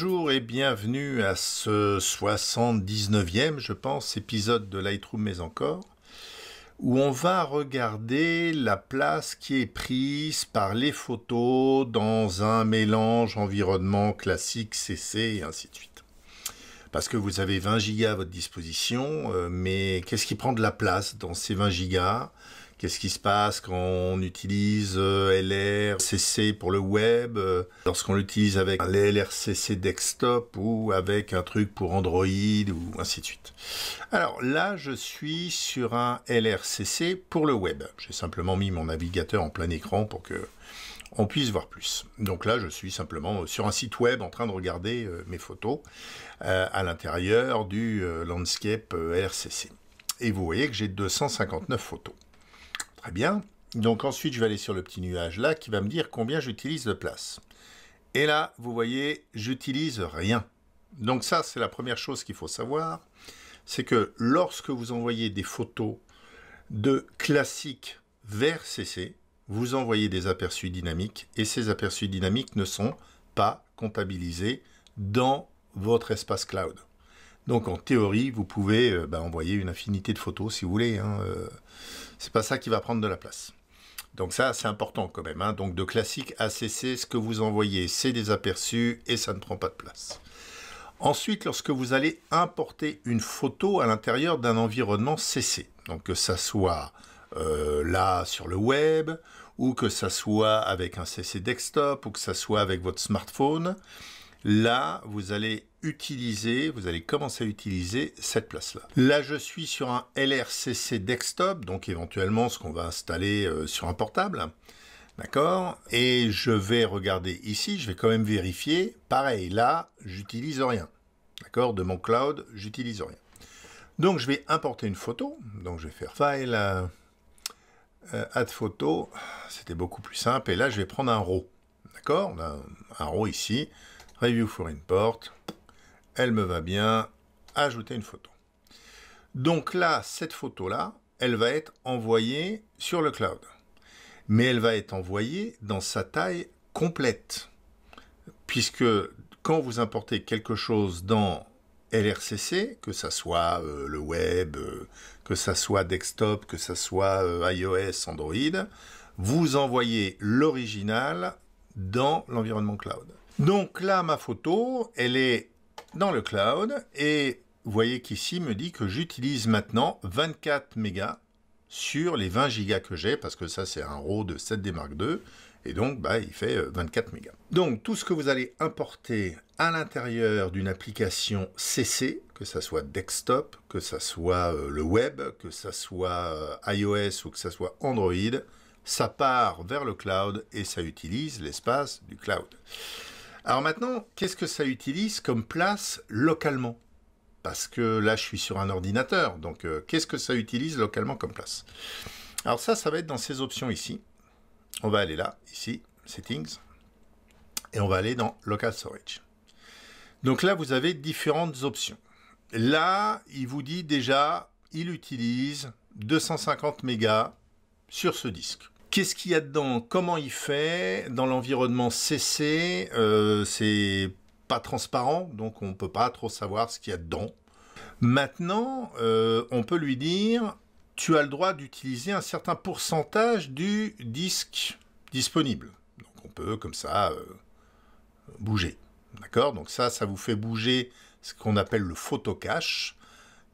Bonjour et bienvenue à ce 79e, je pense, épisode de Lightroom mais encore, où on va regarder la place qui est prise par les photos dans un mélange environnement classique CC et ainsi de suite. Parce que vous avez 20 gigas à votre disposition, euh, mais qu'est-ce qui prend de la place dans ces 20 gigas? Qu'est-ce qui se passe quand on utilise euh, LRCC pour le web, euh, lorsqu'on l'utilise avec un LRCC desktop ou avec un truc pour Android ou ainsi de suite. Alors là, je suis sur un LRCC pour le web. J'ai simplement mis mon navigateur en plein écran pour que on puisse voir plus. Donc là, je suis simplement sur un site web en train de regarder euh, mes photos à l'intérieur du landscape LRCC. Et vous voyez que j'ai 259 photos. Bien. Donc ensuite, je vais aller sur le petit nuage là qui va me dire combien j'utilise de place. Et là, vous voyez, j'utilise rien. Donc ça, c'est la première chose qu'il faut savoir. C'est que lorsque vous envoyez des photos de classique vers CC, vous envoyez des aperçus dynamiques et ces aperçus dynamiques ne sont pas comptabilisés dans votre espace cloud. Donc en théorie, vous pouvez euh, bah, envoyer une infinité de photos si vous voulez. Hein, euh, c'est pas ça qui va prendre de la place. Donc ça, c'est important quand même. Hein. Donc de classique ACC, ce que vous envoyez, c'est des aperçus et ça ne prend pas de place. Ensuite, lorsque vous allez importer une photo à l'intérieur d'un environnement CC, donc que ça soit euh, là sur le web, ou que ça soit avec un CC desktop, ou que ça soit avec votre smartphone, Là, vous allez utiliser, vous allez commencer à utiliser cette place-là. Là, je suis sur un LRCC desktop, donc éventuellement ce qu'on va installer euh, sur un portable. D'accord? Et je vais regarder ici, je vais quand même vérifier. Pareil, là, j'utilise rien. D'accord? De mon cloud, j'utilise rien. Donc, je vais importer une photo. Donc, je vais faire File, euh, Add photo. C'était beaucoup plus simple. Et là, je vais prendre un RAW. D'accord? Un RAW ici. Review for Import, elle me va bien, ajouter une photo. Donc là, cette photo-là, elle va être envoyée sur le cloud. Mais elle va être envoyée dans sa taille complète. Puisque quand vous importez quelque chose dans LRCC, que ça soit euh, le web, euh, que ça soit desktop, que ça soit euh, iOS, Android, vous envoyez l'original dans l'environnement cloud. Donc là, ma photo, elle est dans le cloud et vous voyez qu'ici me dit que j'utilise maintenant 24 mégas sur les 20 gigas que j'ai parce que ça c'est un RAW de 7D Mark II et donc bah, il fait 24 euh, mégas. Donc tout ce que vous allez importer à l'intérieur d'une application CC, que ça soit desktop, que ça soit euh, le web, que ça soit euh, iOS ou que ça soit Android, ça part vers le cloud et ça utilise l'espace du cloud. Alors maintenant, qu'est-ce que ça utilise comme place localement? Parce que là, je suis sur un ordinateur, donc euh, qu'est-ce que ça utilise localement comme place? Alors ça, ça va être dans ces options ici. On va aller là, ici, Settings, et on va aller dans Local Storage. Donc là, vous avez différentes options. Là, il vous dit déjà, il utilise 250 mégas sur ce disque. Qu'est-ce qu'il y a dedans? Comment il fait? Dans l'environnement CC, euh, c'est pas transparent, donc on ne peut pas trop savoir ce qu'il y a dedans. Maintenant, euh, on peut lui dire, tu as le droit d'utiliser un certain pourcentage du disque disponible. Donc on peut comme ça euh, bouger. D'accord? Donc ça, ça vous fait bouger ce qu'on appelle le photocache,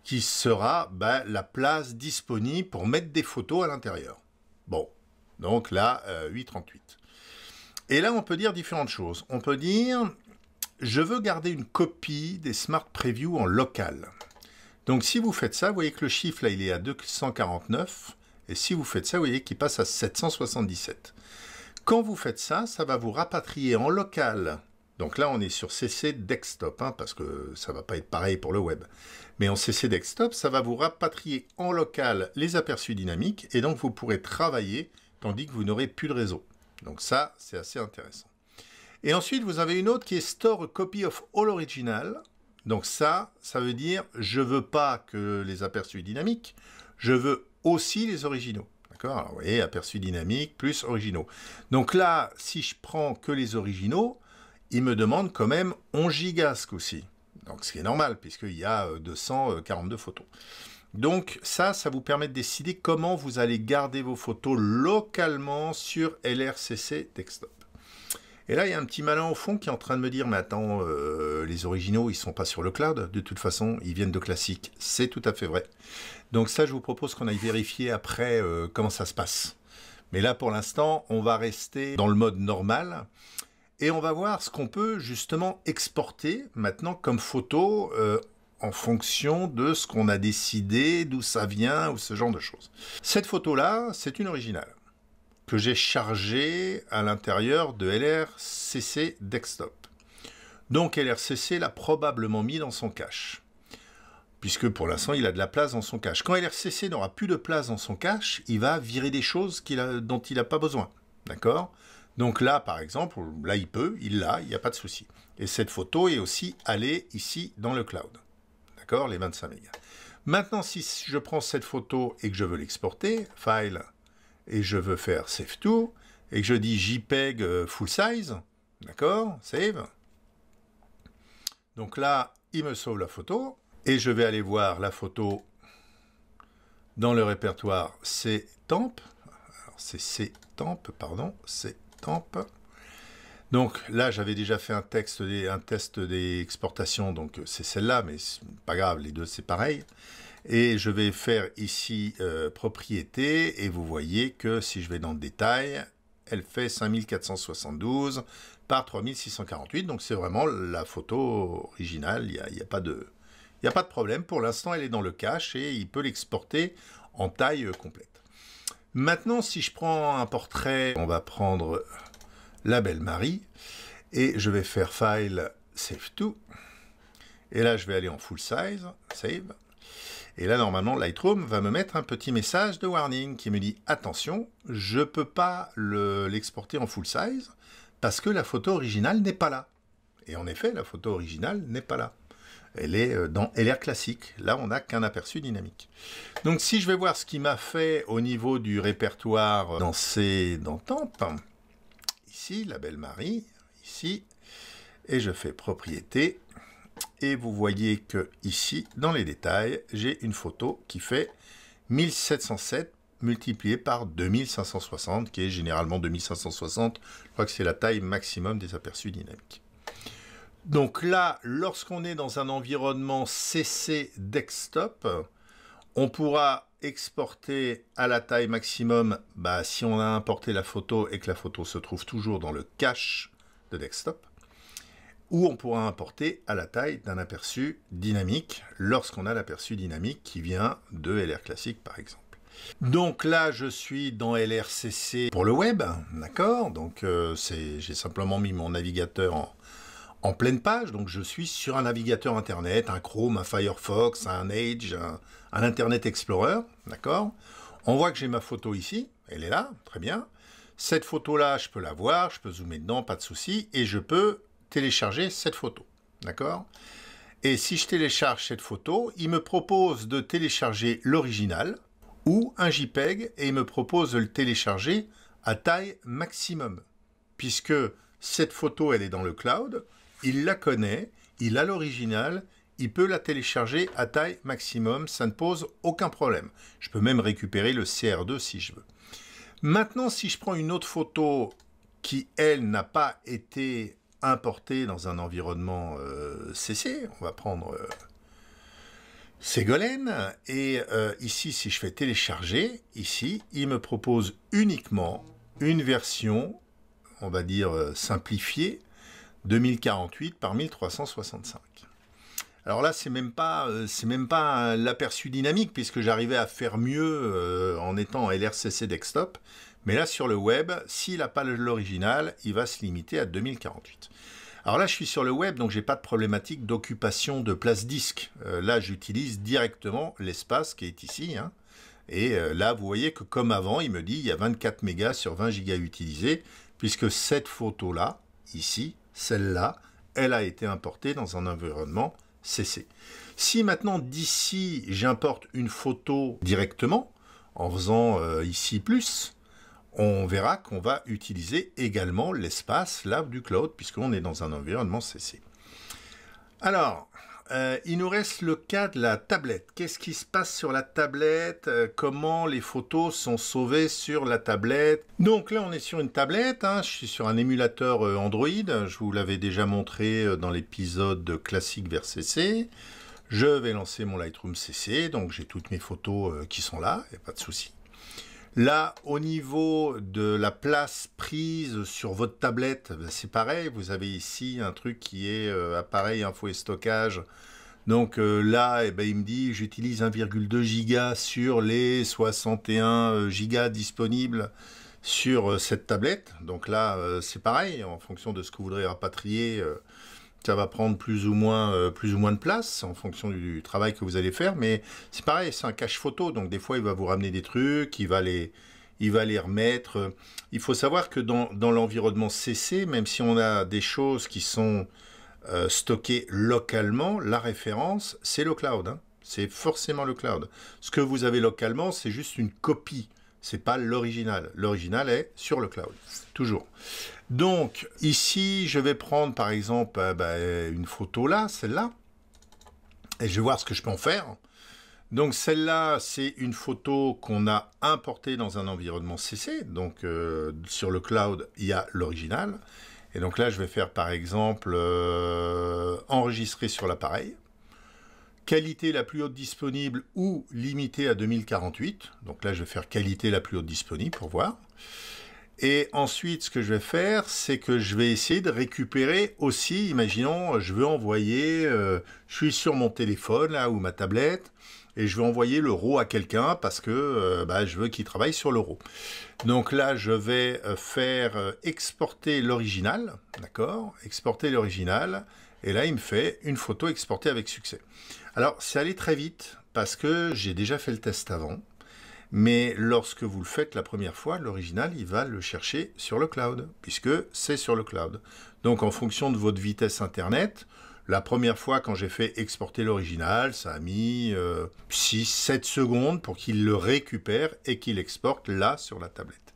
qui sera bah, la place disponible pour mettre des photos à l'intérieur. Bon, donc là, 8,38. Euh, Et là, on peut dire différentes choses. On peut dire, je veux garder une copie des Smart Preview en local. Donc si vous faites ça, vous voyez que le chiffre là, il est à 249. Et si vous faites ça, vous voyez qu'il passe à 777. Quand vous faites ça, ça va vous rapatrier en local. Donc là, on est sur CC Desktop, hein, parce que ça ne va pas être pareil pour le web. Mais en CC Desktop, ça va vous rapatrier en local les aperçus dynamiques, et donc vous pourrez travailler tandis que vous n'aurez plus de réseau. Donc ça, c'est assez intéressant. Et ensuite, vous avez une autre qui est Store Copy of All Original. Donc ça, ça veut dire, je veux pas que les aperçus dynamiques, je veux aussi les originaux. D'accord? Alors, vous voyez, aperçus dynamiques plus originaux. Donc là, si je prends que les originaux, il me demande quand même 11 gigas ce coup-ci. Donc ce qui est normal, puisqu'il y a 242 photos. Donc ça, ça vous permet de décider comment vous allez garder vos photos localement sur LRCC Desktop. Et là, il y a un petit malin au fond qui est en train de me dire, mais attends, euh, les originaux, ils sont pas sur le cloud. De toute façon, ils viennent de classique. C'est tout à fait vrai. Donc ça, je vous propose qu'on aille vérifier après euh, comment ça se passe. Mais là, pour l'instant, on va rester dans le mode normal. Et on va voir ce qu'on peut justement exporter maintenant comme photo euh, en fonction de ce qu'on a décidé, d'où ça vient, ou ce genre de choses. Cette photo-là, c'est une originale que j'ai chargée à l'intérieur de LRCC Desktop. Donc LRCC l'a probablement mis dans son cache, puisque pour l'instant il a de la place dans son cache. Quand LRCC n'aura plus de place dans son cache, il va virer des choses dont il n'a pas besoin. D'accord? Donc là, par exemple, là il peut, il l'a, il n'y a pas de souci. Et cette photo est aussi allée ici dans le cloud. D'accord Les 25 mégas. Maintenant, si je prends cette photo et que je veux l'exporter, File, et je veux faire Save To, et que je dis JPEG euh, Full Size, d'accord Save. Donc là, il me sauve la photo, et je vais aller voir la photo dans le répertoire C Temp. c'est C Temp, pardon, C Temp. Donc là, j'avais déjà fait un, test d'exportation, donc c'est celle-là, mais pas grave, les deux c'est pareil. Et je vais faire ici euh, propriété, et vous voyez que si je vais dans le détail, elle fait 5472 par 3648, donc c'est vraiment la photo originale, il n'y a, pas de... a pas de problème, pour l'instant elle est dans le cache et il peut l'exporter en taille complète. Maintenant, si je prends un portrait, on va prendre la belle Marie. Et je vais faire File, Save To. Et là, je vais aller en Full Size, Save. Et là, normalement, Lightroom va me mettre un petit message de warning qui me dit « Attention, je ne peux pas l'exporter en full size parce que la photo originale n'est pas là. » Et en effet, la photo originale n'est pas là. Elle est euh, dans LR classique. Là, on n'a qu'un aperçu dynamique. Donc, si je vais voir ce qu'il m'a fait au niveau du répertoire dans ces dans Temp, ici, la belle Marie, ici, et je fais propriété, et vous voyez que ici, dans les détails, j'ai une photo qui fait 1707 multiplié par 2560, qui est généralement 2560, je crois que c'est la taille maximum des aperçus dynamiques. Donc là, lorsqu'on est dans un environnement CC desktop, on pourra exporter à la taille maximum, bah, si on a importé la photo et que la photo se trouve toujours dans le cache de desktop, ou on pourra importer à la taille d'un aperçu dynamique, lorsqu'on a l'aperçu dynamique qui vient de LR Classic par exemple. Donc là, je suis dans LRCC pour le web, d'accord? Donc euh, j'ai simplement mis mon navigateur en, en pleine page, donc je suis sur un navigateur internet, un Chrome, un Firefox, un Edge, un, Internet Explorer, d'accord? On voit que j'ai ma photo ici, elle est là, très bien. Cette photo-là, je peux la voir, je peux zoomer dedans, pas de souci, et je peux télécharger cette photo, d'accord? Et si je télécharge cette photo, il me propose de télécharger l'original ou un JPEG, et il me propose de le télécharger à taille maximum, puisque cette photo, elle est dans le cloud, il la connaît, il a l'original, il peut la télécharger à taille maximum, ça ne pose aucun problème. Je peux même récupérer le CR2 si je veux. Maintenant, si je prends une autre photo qui, elle, n'a pas été importée dans un environnement CC, euh, on va prendre euh, Ségolène, et euh, ici, si je fais télécharger, ici, il me propose uniquement une version, on va dire simplifiée, 2048 par 1365. Alors là, c'est même pas, euh, même pas l'aperçu dynamique puisque j'arrivais à faire mieux euh, en étant en LRCC desktop. Mais là, sur le web, s'il n'a pas l'original, il va se limiter à 2048. Alors là, je suis sur le web, donc j'ai pas de problématique d'occupation de place disque. Euh, là, j'utilise directement l'espace qui est ici. Hein. Et là, vous voyez que comme avant, il me dit il y a 24 mégas sur 20 gigas utilisés, puisque cette photo-là, ici, celle-là, elle a été importée dans un environnement CC. Si maintenant d'ici j'importe une photo directement, en faisant euh, ici plus, on verra qu'on va utiliser également l'espace là du cloud, puisqu'on est dans un environnement CC. Alors, euh, il nous reste le cas de la tablette. Qu'est-ce qui se passe sur la tablette? Euh, Comment les photos sont sauvées sur la tablette? Donc là, on est sur une tablette. Hein. Je suis sur un émulateur euh, Android. Je vous l'avais déjà montré dans l'épisode classique vers CC. Je vais lancer mon Lightroom CC. Donc j'ai toutes mes photos qui sont là. Il n'y a pas de souci. Là, au niveau de la place prise sur votre tablette, ben, c'est pareil. Vous avez ici un truc qui est euh, appareil info et stockage. Donc euh, là, eh ben, il me dit j'utilise 1,2 giga sur les 61 euh, gigas disponibles sur cette tablette. Donc là, c'est pareil, en fonction de ce que vous voudrez rapatrier ça va prendre plus ou moins euh, plus ou moins de place en fonction du, travail que vous allez faire mais c'est pareil c'est un cache photo donc des fois il va vous ramener des trucs il va les il va les remettre. Il faut savoir que dans, l'environnement CC même si on a des choses qui sont euh, stockées localement la référence c'est le cloud hein. c'est forcément le cloud. Ce que vous avez localement c'est juste une copie. C'est pas l'original. L'original est sur le cloud. Toujours donc, ici, je vais prendre par exemple euh, bah, une photo là, celle-là, et je vais voir ce que je peux en faire. Donc celle-là, c'est une photo qu'on a importée dans un environnement CC. Donc euh, sur le cloud, il y a l'original. Et donc là, je vais faire par exemple euh, enregistrer sur l'appareil. Qualité la plus haute disponible ou limitée à 2048. Donc là, je vais faire qualité la plus haute disponible pour voir. Et ensuite, ce que je vais faire, c'est que je vais essayer de récupérer aussi, imaginons, je veux envoyer, euh, je suis sur mon téléphone là ou ma tablette, et je veux envoyer le RAW à quelqu'un parce que euh, bah, je veux qu'il travaille sur le RAW. Donc là, je vais euh, faire exporter l'original, d'accord Exporter l'original, et là, il me fait une photo exportée avec succès. Alors, c'est allé très vite parce que j'ai déjà fait le test avant. Mais lorsque vous le faites la première fois, l'original, il va le chercher sur le cloud, puisque c'est sur le cloud. Donc en fonction de votre vitesse Internet, la première fois quand j'ai fait exporter l'original, ça a mis 6-7 euh, secondes pour qu'il le récupère et qu'il exporte là sur la tablette.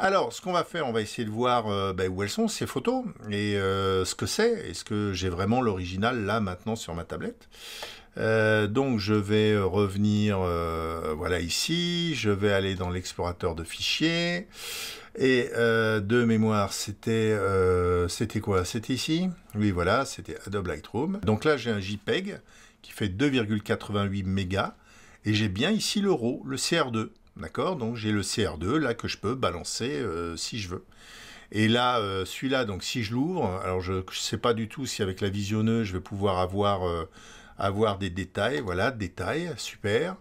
Alors, ce qu'on va faire, on va essayer de voir euh, ben, où elles sont, ces photos, et euh, ce que c'est. Est-ce que j'ai vraiment l'original là maintenant sur ma tablette? Euh, donc je vais revenir euh, voilà ici, je vais aller dans l'explorateur de fichiers et euh, de mémoire c'était c'était quoi? C'était ici? Oui voilà, c'était Adobe Lightroom. Donc là j'ai un JPEG qui fait 2,88 mégas et j'ai bien ici le RAW, le CR2. D'accord? Donc j'ai le CR2 là que je peux balancer si je veux. Et là, celui-là, donc si je l'ouvre, alors je ne sais pas du tout si avec la visionneuse je vais pouvoir avoir avoir des détails, voilà, détails, super.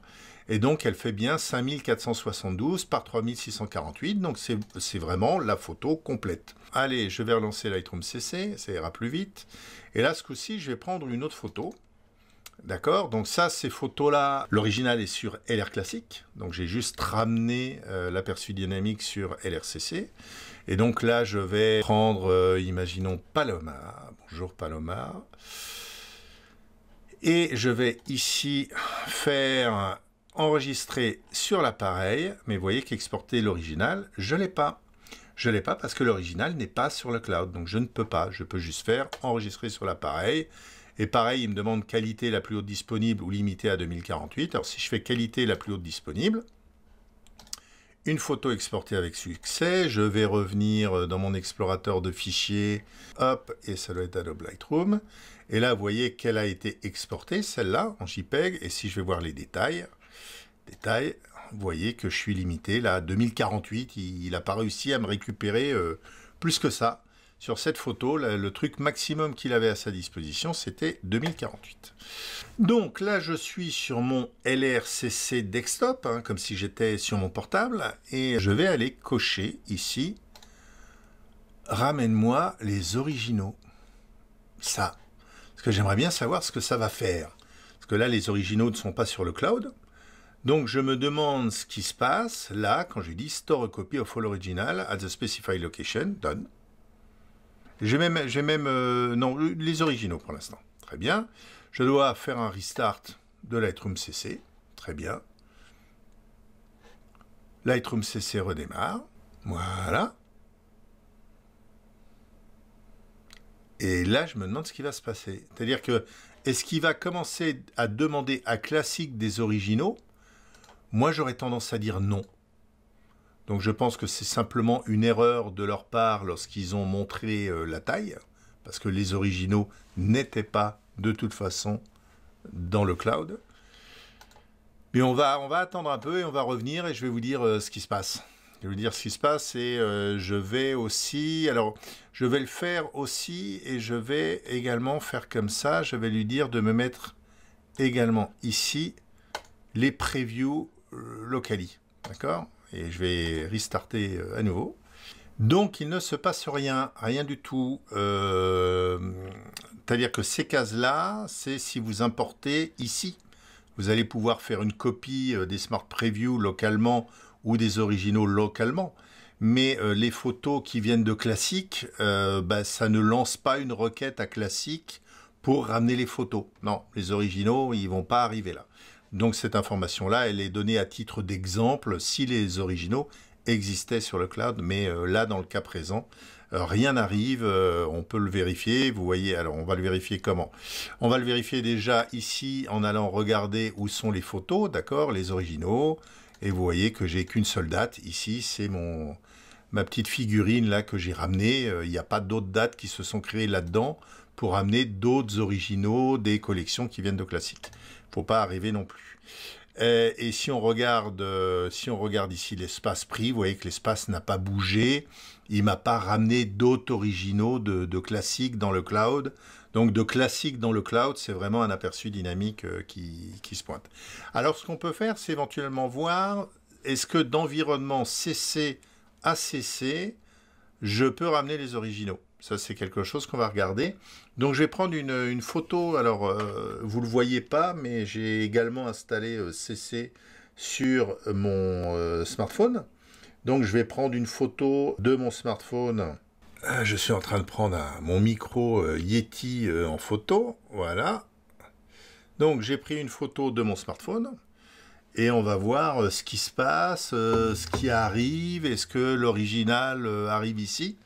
Et donc, elle fait bien 5472 par 3648. Donc, c'est vraiment la photo complète. Allez, je vais relancer Lightroom CC, ça ira plus vite. Et là, ce coup-ci, je vais prendre une autre photo. D'accord Donc ça, ces photos-là, l'original est sur LR Classique. Donc j'ai juste ramené euh, l'aperçu dynamique sur LRCC. Et donc là, je vais prendre, euh, imaginons Paloma. Bonjour Paloma. Et je vais ici faire enregistrer sur l'appareil, mais vous voyez qu'exporter l'original, je ne l'ai pas. Je ne l'ai pas parce que l'original n'est pas sur le cloud, donc je ne peux pas. Je peux juste faire enregistrer sur l'appareil. Et pareil, il me demande qualité la plus haute disponible ou limitée à 2048. Alors si je fais qualité la plus haute disponible, une photo exportée avec succès, je vais revenir dans mon explorateur de fichiers, hop, et ça doit être Adobe Lightroom. Et là, vous voyez qu'elle a été exportée, celle-là, en JPEG. Et si je vais voir les détails, détails, vous voyez que je suis limité là à 2048. Il n'a pas réussi à me récupérer euh, plus que ça. Sur cette photo, le truc maximum qu'il avait à sa disposition, c'était 2048. Donc là, je suis sur mon LRCC desktop, hein, comme si j'étais sur mon portable, et je vais aller cocher ici « Ramène-moi les originaux ». Ça, parce que j'aimerais bien savoir ce que ça va faire. Parce que là, les originaux ne sont pas sur le cloud. Donc je me demande ce qui se passe là quand je dis Store a copy of all original at the specified location, done. J'ai même, j'ai même euh, non, les originaux pour l'instant. Très bien. Je dois faire un restart de Lightroom CC. Très bien. Lightroom CC redémarre. Voilà. Et là, je me demande ce qui va se passer. C'est-à-dire que, est-ce qu'il va commencer à demander à Classic des originaux? Moi, j'aurais tendance à dire non. Donc, je pense que c'est simplement une erreur de leur part lorsqu'ils ont montré euh, la taille, parce que les originaux n'étaient pas de toute façon dans le cloud. Mais on va, on va attendre un peu et on va revenir et je vais vous dire euh, ce qui se passe. Je vais vous dire ce qui se passe et euh, je vais aussi, alors je vais le faire aussi et je vais également faire comme ça. Je vais lui dire de me mettre également ici les previews locally. D'accord? Et je vais restarter à nouveau. Donc il ne se passe rien, rien du tout. C'est-à-dire que ces cases-là, c'est si vous importez ici. Vous allez pouvoir faire une copie euh, des Smart Preview localement ou des originaux localement. Mais euh, les photos qui viennent de classique, euh, bah, ça ne lance pas une requête à classique pour ramener les photos. Non, les originaux, ils vont pas arriver là. Donc cette information-là, elle est donnée à titre d'exemple si les originaux existaient sur le cloud. Mais là, dans le cas présent, euh, rien n'arrive, euh, on peut le vérifier. Vous voyez, alors on va le vérifier comment? On va le vérifier déjà ici en allant regarder où sont les photos, d'accord, les originaux. Et vous voyez que j'ai qu'une seule date. Ici, c'est mon ma petite figurine là que j'ai ramenée. Euh, il n'y a pas d'autres dates qui se sont créées là-dedans pour amener d'autres originaux des collections qui viennent de classiques. Faut pas arriver non plus. Et, si on regarde, si on regarde ici l'espace prix, vous voyez que l'espace n'a pas bougé il m'a pas ramené d'autres originaux de, classiques dans le cloud. Donc de classique dans le cloud, c'est vraiment un aperçu dynamique euh, qui, se pointe. Alors ce qu'on peut faire, c'est éventuellement voir, est-ce que d'environnement CC à CC, je peux ramener les originaux? Ça, c'est quelque chose qu'on va regarder. Donc, je vais prendre une, photo. Alors, euh, vous ne le voyez pas, mais j'ai également installé CC euh, sur mon smartphone. Donc je vais prendre une photo de mon smartphone. Euh, je suis en train de prendre mon micro euh, Yeti euh, en photo. Voilà. Donc j'ai pris une photo de mon smartphone. Et on va voir ce qui se passe, ce qui arrive. Est-ce que l'original arrive ici?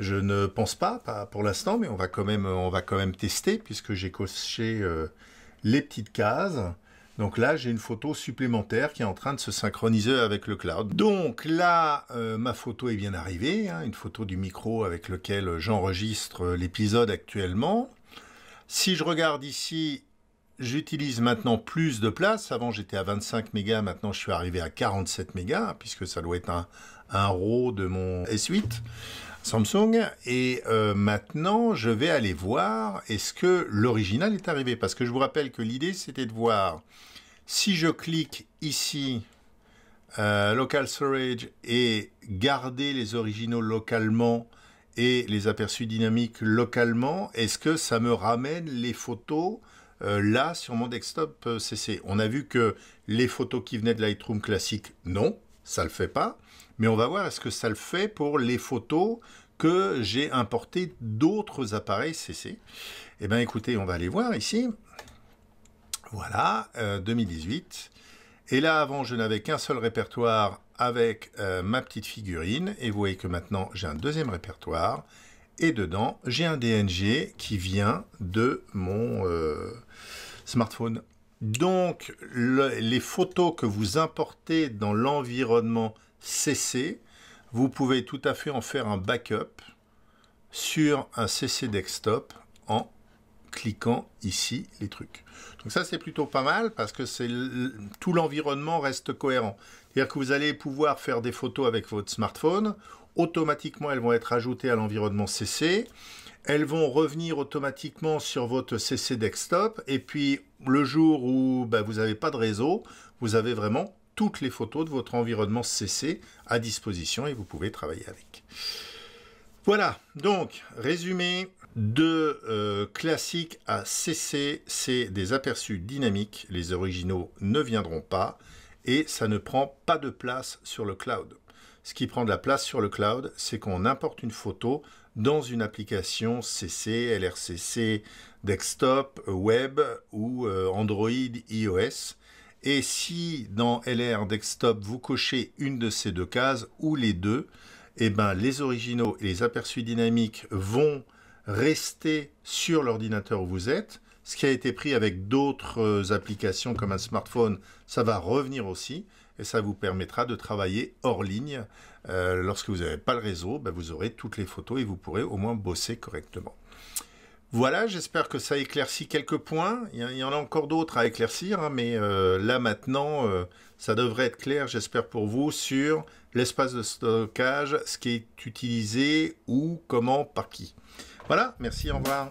Je ne pense pas, pour l'instant, mais on va quand même, tester puisque j'ai coché les petites cases. Donc là, j'ai une photo supplémentaire qui est en train de se synchroniser avec le cloud. Donc là, euh, ma photo est bien arrivée, hein, une photo du micro avec lequel j'enregistre l'épisode actuellement. Si je regarde ici, j'utilise maintenant plus de place. Avant, j'étais à 25 mégas, maintenant je suis arrivé à 47 mégas, puisque ça doit être un, un RAW de mon S8. Samsung. Et euh, maintenant, je vais aller voir est-ce que l'original est arrivé? Parce que je vous rappelle que l'idée, c'était de voir si je clique ici, euh, Local Storage, et garder les originaux localement et les aperçus dynamiques localement, est-ce que ça me ramène les photos euh, là sur mon desktop CC On a vu que les photos qui venaient de Lightroom classique, non, ça ne le fait pas. Mais on va voir est-ce que ça le fait pour les photos que j'ai importées d'autres appareils CC. Eh bien écoutez, on va aller voir ici. Voilà, 2018. Euh, et là, avant, je n'avais qu'un seul répertoire avec euh, ma petite figurine. Et vous voyez que maintenant, j'ai un deuxième répertoire. Et dedans, j'ai un DNG qui vient de mon euh, smartphone. Donc, les photos que vous importez dans l'environnement CC, vous pouvez tout à fait en faire un backup sur un CC desktop en cliquant ici les trucs. Donc ça c'est plutôt pas mal parce que tout l'environnement reste cohérent. C'est-à-dire que vous allez pouvoir faire des photos avec votre smartphone, automatiquement elles vont être ajoutées à l'environnement CC, elles vont revenir automatiquement sur votre CC desktop et puis le jour où bah, vous n'avez pas de réseau, vous avez vraiment toutes les photos de votre environnement CC à disposition et vous pouvez travailler avec. Voilà, donc résumé de euh, classique à CC, c'est des aperçus dynamiques, les originaux ne viendront pas et ça ne prend pas de place sur le cloud. Ce qui prend de la place sur le cloud, c'est qu'on importe une photo dans une application CC, LRCC, desktop, web ou euh, Android, iOS Et si dans LR Desktop vous cochez une de ces deux cases ou les deux, eh ben, les originaux et les aperçus dynamiques vont rester sur l'ordinateur où vous êtes. Ce qui a été pris avec d'autres euh, applications comme un smartphone, ça va revenir aussi et ça vous permettra de travailler hors ligne. Euh, lorsque vous n'avez pas le réseau, ben, vous aurez toutes les photos et vous pourrez au moins bosser correctement. Voilà, j'espère que ça éclaircit quelques points. Il y en a encore d'autres à éclaircir, hein, mais euh, là maintenant, euh, ça devrait être clair, j'espère pour vous, sur l'espace de stockage, ce qui est utilisé, où, comment, par qui. Voilà, merci, au revoir.